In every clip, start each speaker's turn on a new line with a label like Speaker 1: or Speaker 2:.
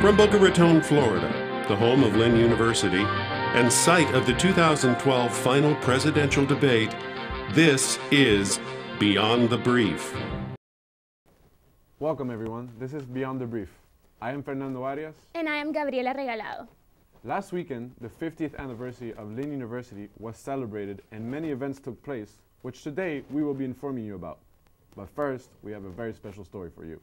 Speaker 1: From Boca Raton, Florida, the home of Lynn University and site of the 2012 final presidential debate, this is Beyond the Brief.
Speaker 2: Welcome, everyone. This is Beyond the Brief. I am Fernando Arias.
Speaker 3: And I am Gabriela Regalado.
Speaker 2: Last weekend, the 50th anniversary of Lynn University was celebrated and many events took place, which today we will be informing you about. But first, we have a very special story for you.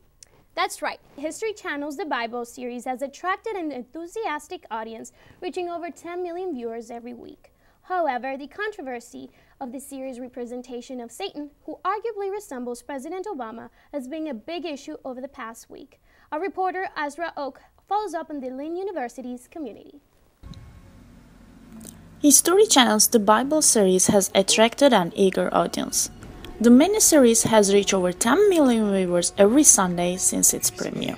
Speaker 3: That's right. History Channel's The Bible series has attracted an enthusiastic audience, reaching over 10 million viewers every week. However, the controversy of the series' representation of Satan, who arguably resembles President Obama, has been a big issue over the past week. Our reporter, Azra Oak, follows up on the Lynn University's community.
Speaker 4: History Channel's The Bible series has attracted an eager audience. The miniseries has reached over 10 million viewers every Sunday since its premiere.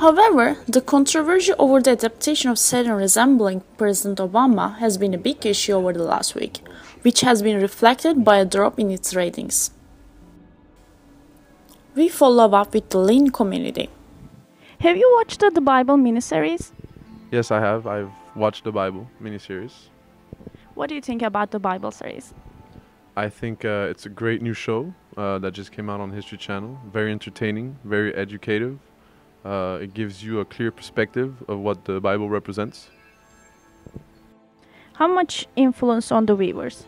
Speaker 4: However, the controversy over the adaptation of Satan resembling President Obama has been a big issue over the last week, which has been reflected by a drop in its ratings. We follow up with the Lynn community.
Speaker 5: Have you watched the Bible miniseries?
Speaker 6: Yes, I have. I've watched the Bible miniseries.
Speaker 5: What do you think about the Bible series?
Speaker 6: I think uh, it's a great new show uh, that just came out on History Channel. Very entertaining, very educative. Uh, it gives you a clear perspective of what the Bible represents.
Speaker 5: How much influence on the viewers?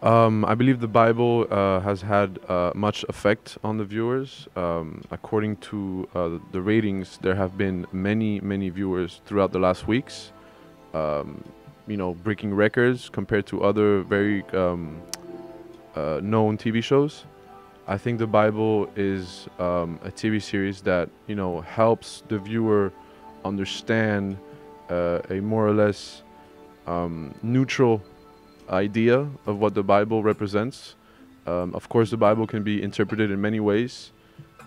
Speaker 6: Um, I believe the Bible uh, has had uh, much effect on the viewers. Um, according to uh, the ratings, there have been many, many viewers throughout the last weeks. Um, you know, breaking records compared to other very um, uh, known TV shows. I think the Bible is um, a TV series that you know helps the viewer understand uh, a more or less um, neutral idea of what the Bible represents. Um, of course, the Bible can be interpreted in many ways.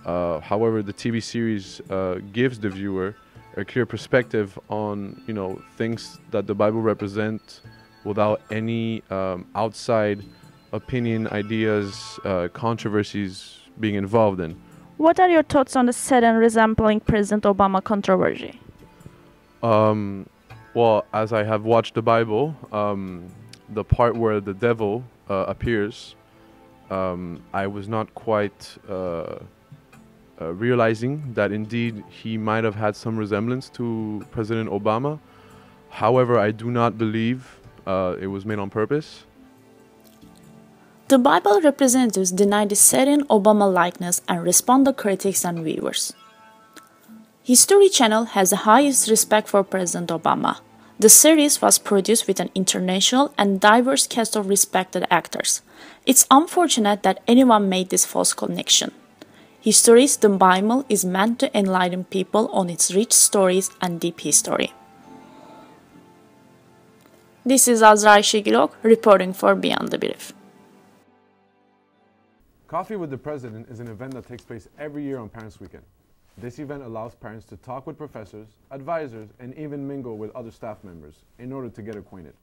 Speaker 6: Uh, however, the TV series uh, gives the viewer a clear perspective on, you know, things that the Bible represents without any um, outside opinion, ideas, uh, controversies being involved in.
Speaker 5: What are your thoughts on the Satan resembling President Obama controversy?
Speaker 6: Um, well, as I have watched the Bible, um, the part where the devil uh, appears, um, I was not quite uh, uh, realizing that indeed he might have had some resemblance to President Obama. However, I do not believe uh, it was made on purpose.
Speaker 4: The Bible representatives deny the Satan Obama likeness and respond to critics and viewers. History Channel has the highest respect for President Obama. The series was produced with an international and diverse cast of respected actors. It's unfortunate that anyone made this false connection. History's The Bible is meant to enlighten people on its rich stories and deep history. This is Azra Shigilok reporting for Beyond the Brief.
Speaker 2: Coffee with the President is an event that takes place every year on Parents Weekend. This event allows parents to talk with professors, advisors, and even mingle with other staff members in order to get acquainted.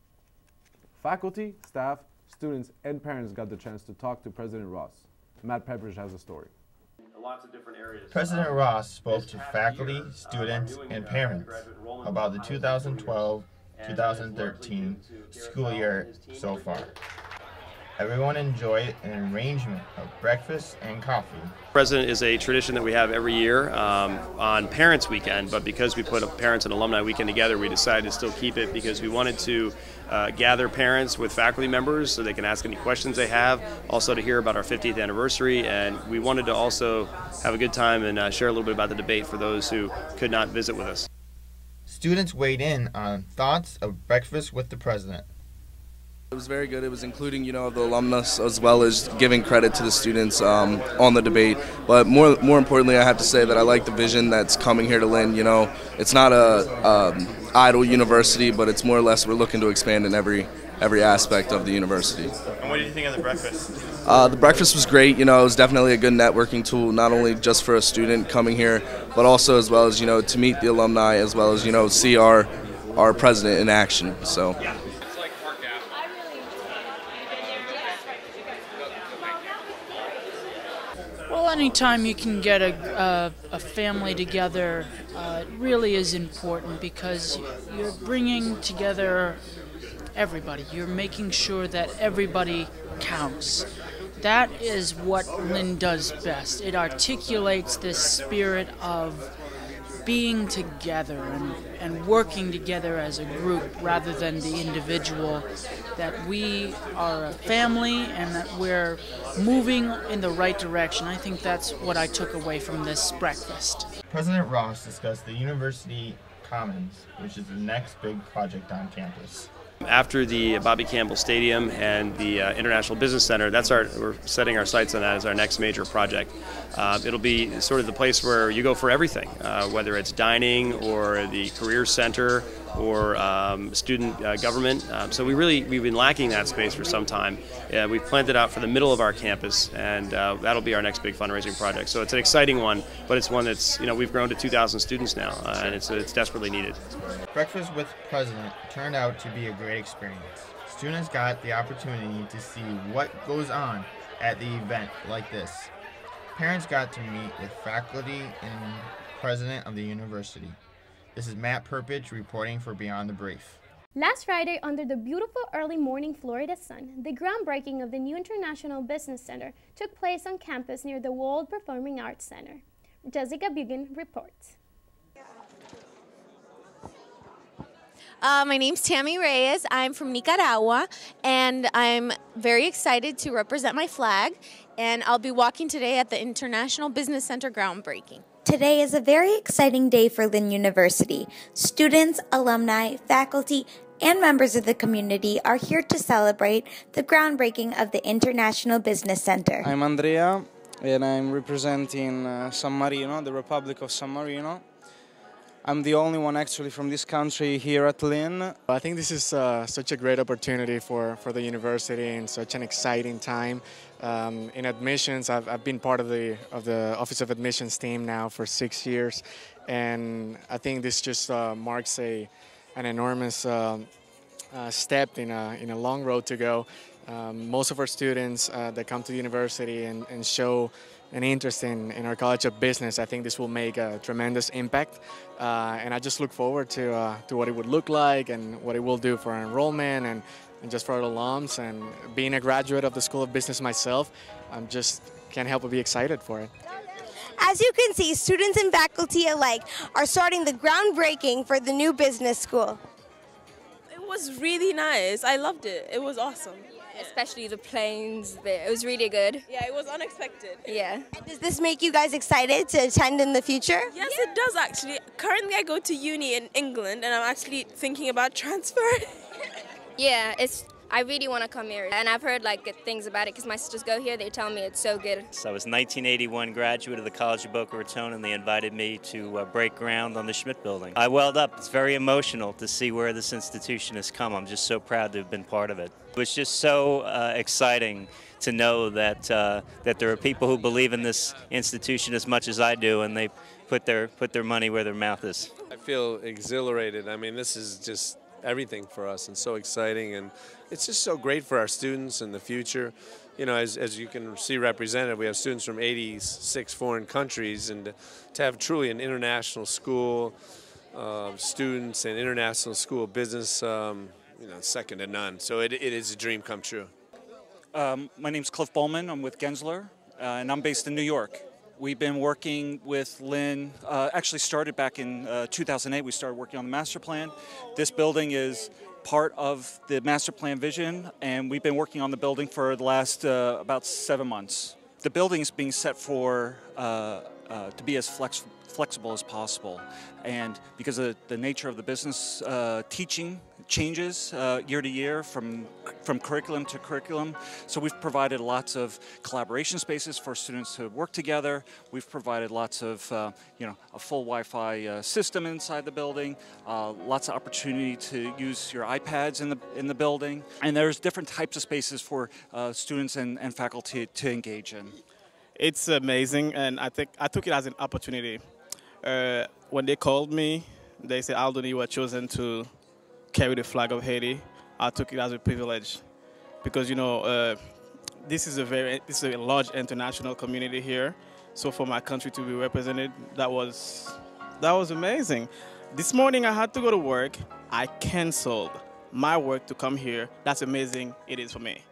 Speaker 2: Faculty, staff, students, and parents got the chance to talk to President Ross. Matt Peppers has a story.
Speaker 7: President Ross spoke to faculty, students, and parents about the 2012-2013 school year so far. Everyone enjoyed an arrangement of breakfast and coffee.
Speaker 8: President is a tradition that we have every year um, on Parents Weekend, but because we put a Parents and Alumni Weekend together, we decided to still keep it because we wanted to uh, gather parents with faculty members so they can ask any questions they have, also to hear about our 50th anniversary, and we wanted to also have a good time and uh, share a little bit about the debate for those who could not visit with us.
Speaker 7: Students weighed in on thoughts of breakfast with the president.
Speaker 9: It was very good. It was including, you know, the alumnus as well as giving credit to the students um, on the debate. But more, more importantly, I have to say that I like the vision that's coming here to Lynn. You know, it's not a um, idle university, but it's more or less we're looking to expand in every every aspect of the university.
Speaker 10: And what did you think of the breakfast?
Speaker 9: Uh, the breakfast was great. You know, it was definitely a good networking tool, not only just for a student coming here, but also as well as you know to meet the alumni, as well as you know see our our president in action. So.
Speaker 11: Anytime you can get a, a, family together, uh, really is important because you're bringing together everybody. You're making sure that everybody counts. That is what Lynn does best. It articulates this spirit of being together and, and working together as a group rather than the individual. That we are a family and that we're moving in the right direction. I think that's what I took away from this breakfast.
Speaker 7: President Ross discussed the University Commons, which is the next big project on campus.
Speaker 8: After the Bobby Campbell Stadium and the uh, International Business Center, that's our we're setting our sights on that as our next major project. Uh, it'll be sort of the place where you go for everything, uh, whether it's dining or the career center or um, student uh, government. Um, so we really we've been lacking that space for some time. we've planned it out for the middle of our campus, and uh, that'll be our next big fundraising project. So it's an exciting one, but it's one that's you know we've grown to 2,000 students now, uh, and it's it's desperately needed.
Speaker 7: Breakfast with President turned out to be a great experience. Students got the opportunity to see what goes on at the event like this. Parents got to meet with faculty and president of the university. This is Matt Perpich reporting for Beyond the Brief.
Speaker 3: Last Friday, under the beautiful early morning Florida sun, the groundbreaking of the new International Business Center took place on campus near the Wold Performing Arts Center. Jessica Bugan reports.
Speaker 12: Uh, my name's Tammy Reyes. I'm from Nicaragua, and I'm very excited to represent my flag. And I'll be walking today at the International Business Center groundbreaking.
Speaker 13: Today is a very exciting day for Lynn University. Students, alumni, faculty, and members of the community are here to celebrate the groundbreaking of the International Business Center.
Speaker 14: I'm Andrea, and I'm representing uh, San Marino, the Republic of San Marino. I'm the only one actually from this country here at Lynn.
Speaker 15: I think this is uh, such a great opportunity for, for the university and such an exciting time. Um, in admissions, I've, I've been part of the, of the Office of Admissions team now for six years, and I think this just uh, marks a, an enormous uh, uh step in a, in a long road to go. Um, most of our students uh, that come to the university and, and show an interest in, in our College of Business, I think this will make a tremendous impact. Uh, and I just look forward to, uh, to what it would look like and what it will do for our enrollment and, and just for our alums. And being a graduate of the School of Business myself, I'm just can't help but be excited for it.
Speaker 13: As you can see, students and faculty alike are starting the groundbreaking for the new business school.
Speaker 16: It was really nice. I loved it. It was awesome
Speaker 17: especially the planes. It was really good.
Speaker 16: Yeah, it was unexpected.
Speaker 17: Yeah.
Speaker 13: Does this make you guys excited to attend in the future?
Speaker 16: Yes, it does actually. Currently, I go to uni in England, and I'm actually thinking about transfer.
Speaker 17: yeah, it's I really want to come here, and I've heard like good things about it because my sisters go here. They tell me it's so good.
Speaker 18: So I was 1981 graduate of the College of Boca Raton, and they invited me to uh, break ground on the Schmidt Building. I welled up. It's very emotional to see where this institution has come. I'm just so proud to have been part of it. It was just so uh, exciting to know that uh, that there are people who believe in this institution as much as I do, and they put their put their money where their mouth is.
Speaker 19: I feel exhilarated. I mean, this is just everything for us. And so exciting and it's just so great for our students in the future. You know as, as you can see represented we have students from 86 foreign countries and to have truly an international school uh, students and international school business um, you know second to none. So it, it is a dream come true.
Speaker 20: Um, my name's cliff bowman. I'm with gensler uh, and i'm based in new york We've been working with Lynn, uh, actually started back in uh, 2008. We started working on the master plan. This building is part of the master plan vision, and we've been working on the building for the last uh, about seven months. The building is being set for uh, uh, to be as flex flexible as possible, and because of the nature of the business uh, teaching changes uh, year to year from from curriculum to curriculum. So we've provided lots of collaboration spaces for students to work together. We've provided lots of uh, you know a full Wi-Fi uh, system inside the building, uh, lots of opportunity to use your iPads in the in the building, and there's different types of spaces for uh, students and, and faculty to engage in.
Speaker 21: It's amazing, and I think I took it as an opportunity. Uh, when they called me, they said Aldo, you were chosen to carry the flag of Haiti, I took it as a privilege because you know uh, this is a very this is a large international community here. So for my country to be represented, that was that was amazing. This morning I had to go to work. I canceled my work to come here. That's amazing. It is for me.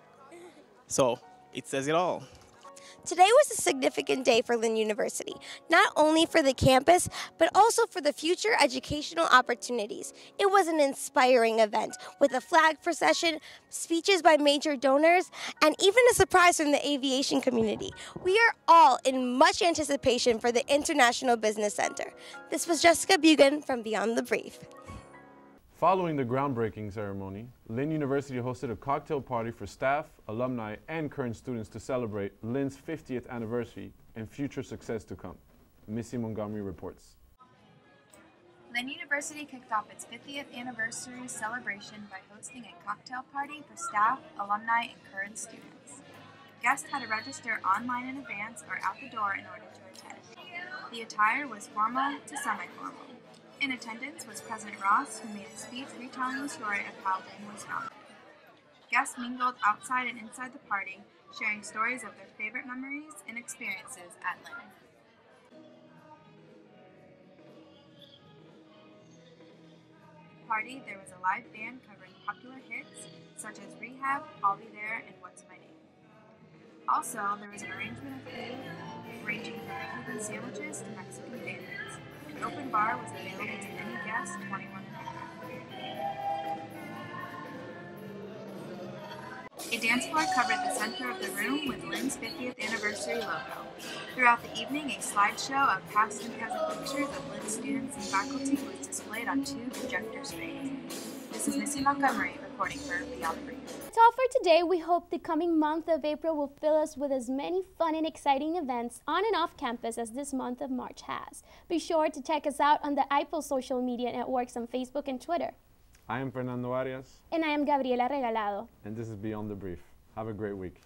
Speaker 21: So it says it all.
Speaker 22: Today was a significant day for Lynn University, not only for the campus, but also for the future educational opportunities. It was an inspiring event with a flag procession, speeches by major donors, and even a surprise from the aviation community. We are all in much anticipation for the International Business Center. This was Jessica Bugan from Beyond the Brief.
Speaker 2: Following the groundbreaking ceremony, Lynn University hosted a cocktail party for staff, alumni, and current students to celebrate Lynn's 50th anniversary and future success to come. Missy Montgomery reports.
Speaker 23: Lynn University kicked off its 50th anniversary celebration by hosting a cocktail party for staff, alumni, and current students. Guests had to register online in advance or out the door in order to attend. The attire was formal to semi-formal. In attendance was President Ross, who made a speech retelling the story of how Lynn was founded. Guests mingled outside and inside the party, sharing stories of their favorite memories and experiences at Lynn. Party, there was a live band covering popular hits such as Rehab, I'll Be There, and What's My Name. Also, there was an arrangement of food ranging from Cuban sandwiches to Mexican favorites. An open bar was available to any guest 21 and A dance floor covered the center of the room with Lynn's 50th anniversary logo. Throughout the evening, a slideshow of past and present pictures of Lynn's students and faculty was displayed on two projector screens. This is Missy Montgomery reporting for Beyond the Brief.
Speaker 3: That's all for today. We hope the coming month of April will fill us with as many fun and exciting events on and off campus as this month of March has. Be sure to check us out on the IPL social media networks on Facebook and Twitter.
Speaker 2: I am Fernando Arias.
Speaker 3: And I am Gabriela Regalado.
Speaker 2: And this is Beyond the Brief. Have a great week.